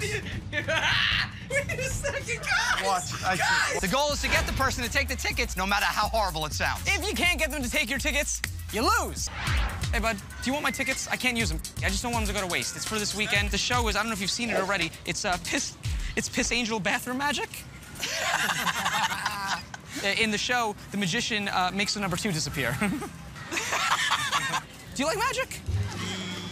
gross. Wait a second, guys! Watch. I see. The goal is to get the person to take the tickets, no matter how horrible it sounds. If you can't get them to take your tickets, you lose. Hey, bud, do you want my tickets? I can't use them. I just don't want them to go to waste. It's for this weekend. The show is, I don't know if you've seen it already. It's uh, Piss, it's Piss Angel Bathroom Magic. In the show, the magician uh, makes the number two disappear. do you like magic?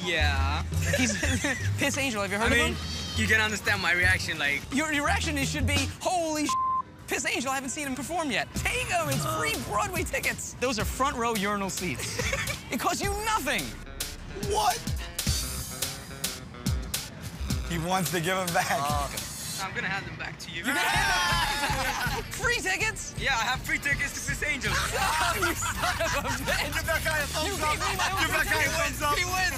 Yeah. He's Piss Angel. Have you heard I of mean, him? You can understand my reaction, like, Your, your reaction is should be, holy Piss Angel, I haven't seen him perform yet. Take them, it's free Broadway tickets. Those are front row urinal seats. it costs you nothing. What? He wants to give him back. Oh. I'm gonna hand them back to you. Free tickets? yeah, I have free tickets to Miss Angel. Oh, you son of a bitch. Give that guy a thumbs You up. me my own Give that guy a thumbs up. He wins.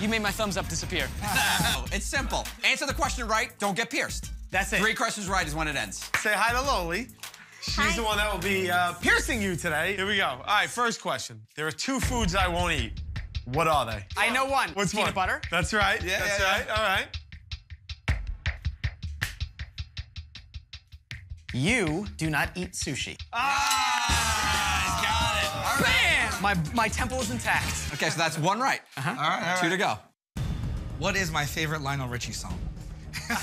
You made my thumbs up disappear. No, it's simple. Answer the question right, don't get pierced. That's it. Three questions right is when it ends. Say hi to Loli. She's the one that will be uh, piercing you today. Here we go. All right, first question. There are two foods I won't eat. What are they? I know one. What's Peanut one? butter. That's right. Yeah, That's yeah, right. All right. You do not eat sushi. Ah, got it. All right. Man! My, my temple is intact. Okay, so that's one right. Uh-huh. All right, all Two to go. What is my favorite Lionel Richie song?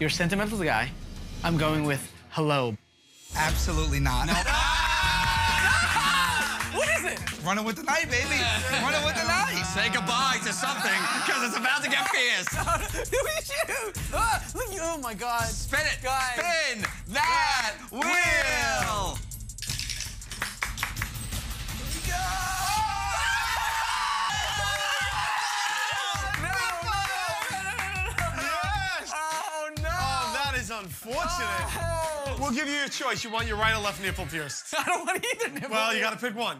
You're a sentimental guy. I'm going with hello. Absolutely not. What is it? Running with the night, baby. Running with the night. Say goodbye to something, because it's about to get pierced. Who is you? Ah, look, oh my God. Spin it. Guys. Spin that wheel. Oh, unfortunate. We'll give you your choice. You want your right or left nipple pierced? I don't want either nipple. Well, you got to pick one.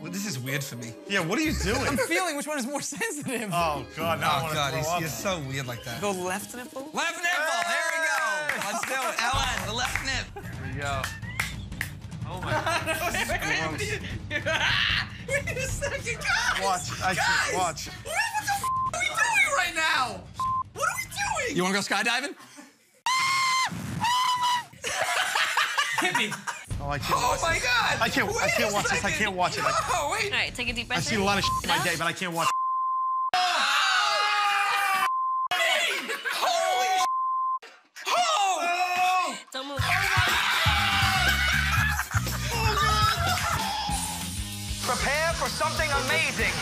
Well, this is weird for me. Yeah, what are you doing? I'm feeling which one is more sensitive. oh, God. Now Oh, want God, to he's, throw up. he's so weird like that. Go left nipple. Left nipple. There we go. Let's do it. Ellen, the left nip. Here we go. Oh, my God. This is gross. Wait a second, guys! Watch. I Guys! see. Watch. You want to go skydiving? Hit me. Oh, I can't Oh watch my this. God! I can't- I can't a watch this. I can't watch it. I- No, wait. All right, take a deep breath. I've seen a lot of shit in my day, but I can't watch. Holy Oh! Don't move. Prepare for something amazing.